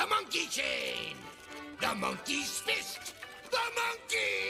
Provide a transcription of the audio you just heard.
The monkey chain! The monkey's fist! The monkey!